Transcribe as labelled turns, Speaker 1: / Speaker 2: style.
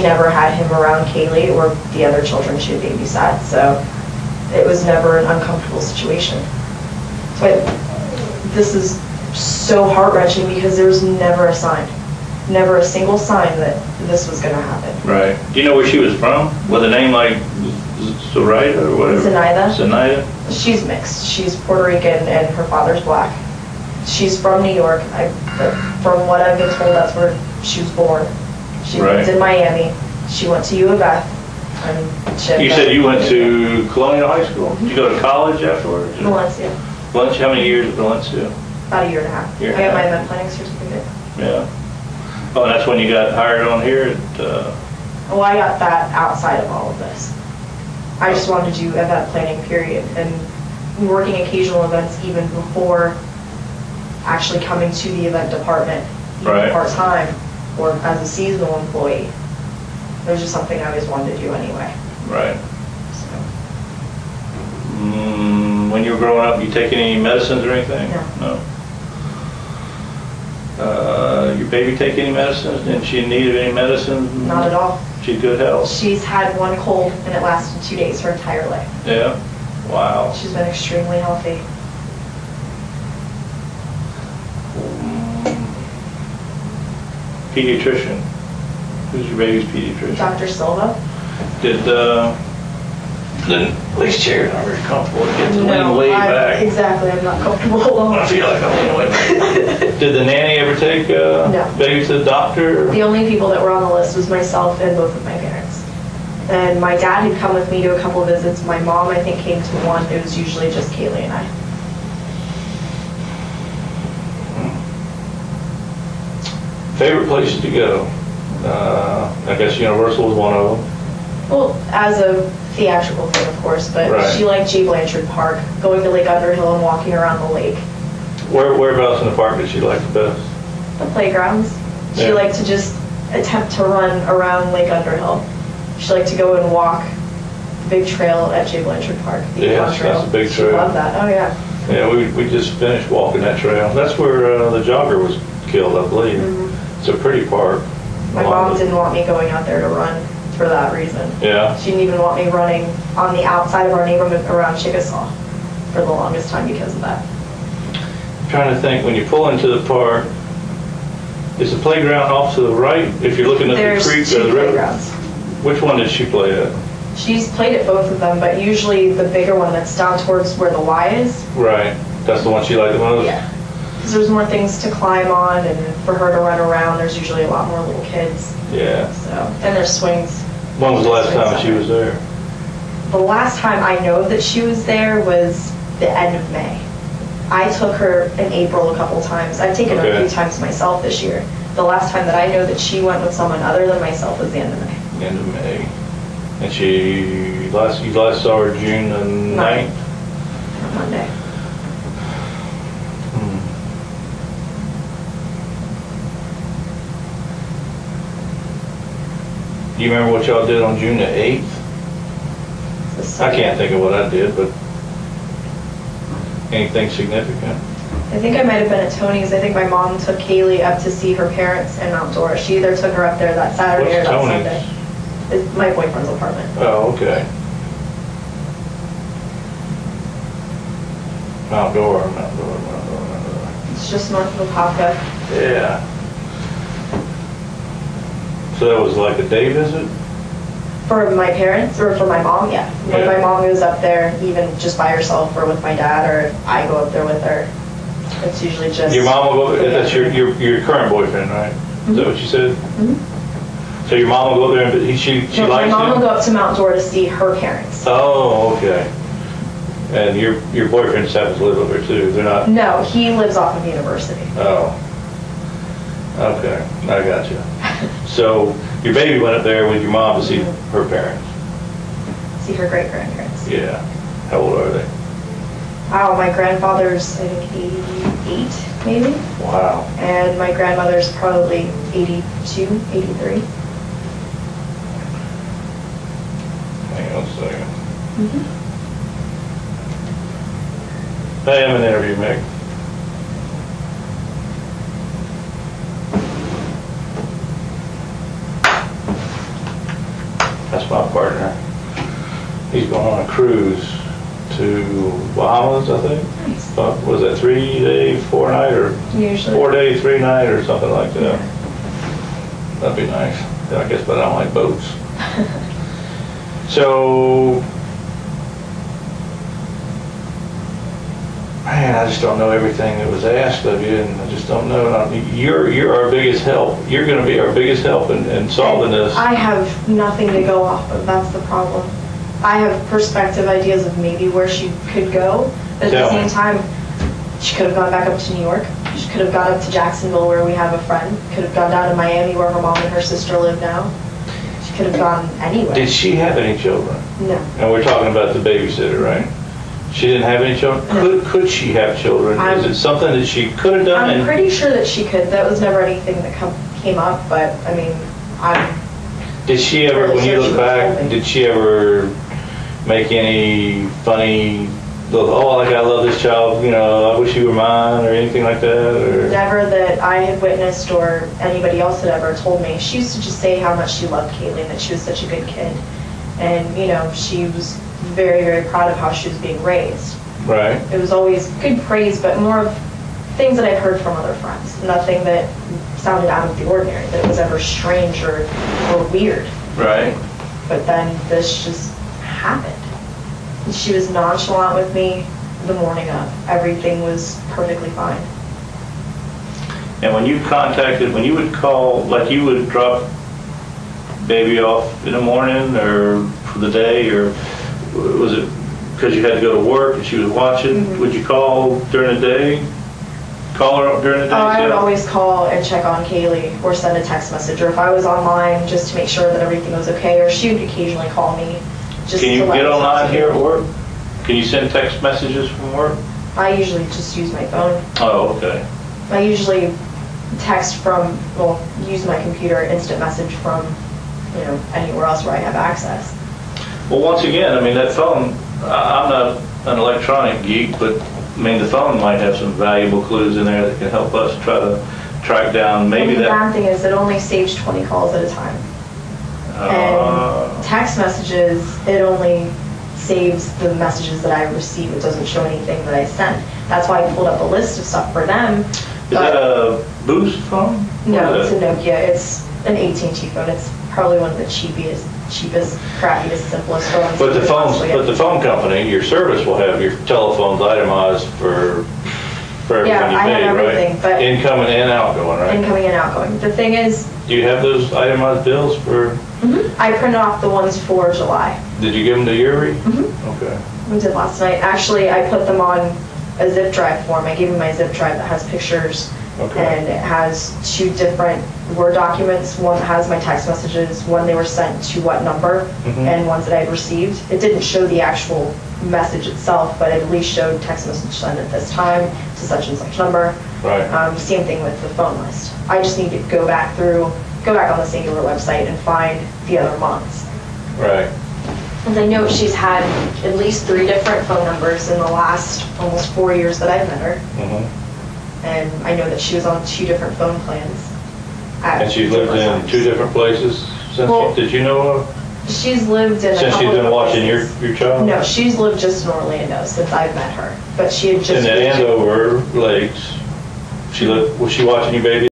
Speaker 1: she never had him around Caylee or the other children she babysat, so it was never an uncomfortable situation. But this is so heart wrenching because there was never a sign, never a single sign that this was gonna happen.
Speaker 2: Right. Do you know where she was from? With a name like Zoraida or whatever?
Speaker 1: Zenaida.
Speaker 2: Zenaida?
Speaker 1: She's mixed. She's Puerto Rican and her father's black. She's from New York. I, from what I've been told, that's where she was born. She lived
Speaker 2: Right.
Speaker 1: in Miami. She went to U of F. And she had
Speaker 2: You said you went to Colonial High School? Did you go to college afterwards?
Speaker 1: Valencia,
Speaker 2: Valencia, how many years at Valencia?
Speaker 1: about a year and a half.
Speaker 2: Year and
Speaker 1: I
Speaker 2: a
Speaker 1: got my
Speaker 2: half.
Speaker 1: event planning certificate.
Speaker 2: Yeah. Oh, and that's when you got hired on here at, uh,
Speaker 1: Well, I got that outside of all of this. I just wanted to do event planning, period, and working occasional events even before actually coming to the event department, even
Speaker 2: Right.
Speaker 1: part-time, or as a seasonal employee. It was just something I always wanted to do anyway,
Speaker 2: right.
Speaker 1: so.
Speaker 2: Mm, When you were growing up, you take any medicines or anything?
Speaker 1: No.
Speaker 2: No. Uh, Your baby take any medicines? Didn't she need any medicine?
Speaker 1: Not at all.
Speaker 2: She's good health?
Speaker 1: She's had one cold and it lasted two days her entire life.
Speaker 2: Yeah? Wow.
Speaker 1: She's been extremely healthy.
Speaker 2: Pediatrician? Who's your baby's pediatrician?
Speaker 1: Dr. Silva?
Speaker 2: Did, uh, the, these chair aren't very comfortable, it gets lean way
Speaker 1: I-
Speaker 2: back.
Speaker 1: Exactly, I'm not comfortable
Speaker 2: I
Speaker 1: alone.
Speaker 2: feel like I'm leaning way back. Did the nanny ever take, uh,
Speaker 1: No.
Speaker 2: baby to the doctor?
Speaker 1: The only people that were on the list was myself and both of my parents. And my dad had come with me to a couple visits. My mom, I think, came to one. It was usually just Caylee and I.
Speaker 2: Favorite places to go? Uh, I guess Universal was one of them.
Speaker 1: Well, as a theatrical thing, of course, but
Speaker 2: Right.
Speaker 1: she liked J. Blanchard Park, going to Lake Underhill and walking around the lake.
Speaker 2: Where, whereabouts in the park did she like the best?
Speaker 1: The playgrounds. She
Speaker 2: Yeah.
Speaker 1: liked to just attempt to run around Lake Underhill. She liked to go and walk the big trail at J. Blanchard Park. the
Speaker 2: Yes,
Speaker 1: Econ Trail.
Speaker 2: that's a big
Speaker 1: She
Speaker 2: trail.
Speaker 1: loved that. Oh, yeah.
Speaker 2: Yeah, we, we just finished walking that trail. That's where, uh, the jogger was killed, I believe. It's a pretty park.
Speaker 1: My mom didn't want me going out there to run for that reason.
Speaker 2: Yeah,
Speaker 1: She didn't even want me running on the outside of our neighborhood around Chickasaw for the longest time because of that.
Speaker 2: I'm trying to think, when you pull into the park, is the playground off to the right? If you're looking at the
Speaker 1: There's
Speaker 2: creek or
Speaker 1: two
Speaker 2: the river?
Speaker 1: playgrounds.
Speaker 2: Which one did she play at?
Speaker 1: She's played at both of them, but usually the bigger one that's down towards where the Y is.
Speaker 2: Right, that's the one she liked the most?
Speaker 1: Because there's more things to climb on and for her to run around, there's usually a lot more little kids,
Speaker 2: Yeah.
Speaker 1: so. And there's swings.
Speaker 2: When was the last time she was there?
Speaker 1: The last time I know that she was there was the end of May. I took her in April a couple times. I've taken her a
Speaker 2: Okay.
Speaker 1: few times myself this year. The last time that I know that she went with someone other than myself was the end of May.
Speaker 2: End of May. And she, last, you last saw her June the ninth?
Speaker 1: on Monday.
Speaker 2: Do you remember what y'all did on June the 8th?
Speaker 1: The
Speaker 2: I can't think of what I did, but anything significant?
Speaker 1: I think I might have been at Tony's. I think my mom took Caylee up to see her parents in Mount Dora. She either took her up there that Saturday or
Speaker 2: What's
Speaker 1: that
Speaker 2: Tony's?
Speaker 1: Sunday. It's my boyfriend's apartment.
Speaker 2: Oh, okay. Mount Dora, Mount Dora, Mount Dora, Mount Dora.
Speaker 1: It's just north of Apopka.
Speaker 2: Yeah. So that was like a day visit?
Speaker 1: For my parents, or for my mom, yeah. When
Speaker 2: Yeah.
Speaker 1: my mom goes up there, even just by herself or with my dad, or if I go up there with her, it's usually just.
Speaker 2: Your mom will go, that's your, your, your current boyfriend, right? Is that what you said?
Speaker 1: Mhm.
Speaker 2: So your mom will go there and he- she, she
Speaker 1: No, My
Speaker 2: likes
Speaker 1: mom will go up to Mount Dora to see her parents.
Speaker 2: Oh, okay. And your, your boyfriend just happens to live over there too? They're not,
Speaker 1: No, he lives off of University.
Speaker 2: oh. Okay, I got you. So your baby went up there with your mom to see her parents?
Speaker 1: See her great grandparents.
Speaker 2: Yeah. How old are they?
Speaker 1: Wow, my grandfather's, I think, 88, maybe?
Speaker 2: Wow.
Speaker 1: And my grandmother's probably 82, 83.
Speaker 2: Hang on a second. Mm-hmm. Hey, I'm an interview, Mick. my partner. He's going on a cruise to Bahamas, I think.
Speaker 1: Nice.
Speaker 2: Uh, Was it three day, four night, or
Speaker 1: Usually.
Speaker 2: four day, three night, or something like that? That'd be nice. Yeah, I guess, but I don't like boats. So, man, I just don't know everything that was asked of you, and I just don't know. And I- You're, you're our biggest help. You're gonna be our biggest help in, in solving this.
Speaker 1: I have nothing to go off of, that's the problem. I have perspective ideas of maybe where she could go, but at the same time, she could have gone back up to New York. She could have gone up to Jacksonville where we have a friend. Could have gone down to Miami where her mom and her sister live now. She could have gone anywhere.
Speaker 2: Did she have any children?
Speaker 1: No.
Speaker 2: And we're talking about the babysitter, right? She didn't have any children? Could, could she have children? Is
Speaker 1: I'm-
Speaker 2: it something that she could have done?
Speaker 1: I'm pretty sure that she could. That was never anything that come, came up, but I mean, I'm,
Speaker 2: Did she ever, when you
Speaker 1: Sure,
Speaker 2: look back, did she ever make any funny, little, oh, like I love this child, you know, I wish you were mine, or anything like that, or?
Speaker 1: never that I had witnessed or anybody else had ever told me. She used to just say how much she loved Caylee and that she was such a good kid. And, you know, she was very, very proud of how she was being raised.
Speaker 2: Right,
Speaker 1: It was always good praise, but more of things that I've heard from other friends. Nothing that sounded out of the ordinary, that it was ever strange or, or weird.
Speaker 2: right.
Speaker 1: But then this just happened. She was nonchalant with me the morning of. Everything was perfectly fine.
Speaker 2: And when you contacted, when you would call, like you would drop baby off in the morning, or for the day, or was it because you had to go to work and she was watching?
Speaker 1: Mhm.
Speaker 2: Would you call during the day? Call her up during the day?
Speaker 1: Oh, I would always call and check on Caylee or send a text message, or if I was online, just to make sure that everything was okay, or she would occasionally call me. Just
Speaker 2: Can you get online here at work? Can you send text messages from work?
Speaker 1: I usually just use my phone.
Speaker 2: Oh, okay.
Speaker 1: I usually text from, well, use my computer, instant message from, you know, anywhere else where I have access.
Speaker 2: Well, once again, I mean, that phone, I- I'm not an electronic geek, but, I mean, the phone might have some valuable clues in there that can help us try to track down maybe
Speaker 1: And the
Speaker 2: that.
Speaker 1: bad thing is it only saves 20 calls at a time.
Speaker 2: Uh,
Speaker 1: And text messages, it only saves the messages that I receive. It doesn't show anything that I sent. That's why I pulled up a list of stuff for them.
Speaker 2: Is that a Boost phone?
Speaker 1: No, it's a? Nokia. It's an AT&T phone. It's probably one of the cheapest, cheapest, crappiest, simplest phones.
Speaker 2: But the phones, but the phone company, your service will have your telephones itemized for, for
Speaker 1: Yeah,
Speaker 2: everyone you
Speaker 1: I have
Speaker 2: pay,
Speaker 1: everything,
Speaker 2: right?
Speaker 1: but-
Speaker 2: Incoming and outgoing, right?
Speaker 1: Incoming and outgoing. The thing is,
Speaker 2: Do you have those itemized bills for,
Speaker 1: I printed off the ones for July.
Speaker 2: did you give them to Yuri?
Speaker 1: Mhm.
Speaker 2: Okay.
Speaker 1: We did last night. Actually, I put them on a zip drive form. I gave him my zip drive that has pictures.
Speaker 2: Okay.
Speaker 1: And it has two different Word documents. One that has my text messages, one they were sent to what number,
Speaker 2: Mhm.
Speaker 1: and ones that I had received. It didn't show the actual message itself, but it at least showed text message sent at this time to such and such number.
Speaker 2: Right.
Speaker 1: Um, same thing with the phone list. I just need to go back through, go back on the Cingular website and find the other months.
Speaker 2: Right.
Speaker 1: And I know she's had at least three different phone numbers in the last almost four years that I've met her.
Speaker 2: Mm-hmm.
Speaker 1: And I know that she was on two different phone plans.
Speaker 2: And she's lived in
Speaker 1: times.
Speaker 2: two different places since,
Speaker 1: Well-
Speaker 2: did you know of?
Speaker 1: She's lived in
Speaker 2: Since she's been watching your, your child?
Speaker 1: No, she's lived just in Orlando since I've met her, but she had just.
Speaker 2: In the Andover Lakes, she lived, was she watching your baby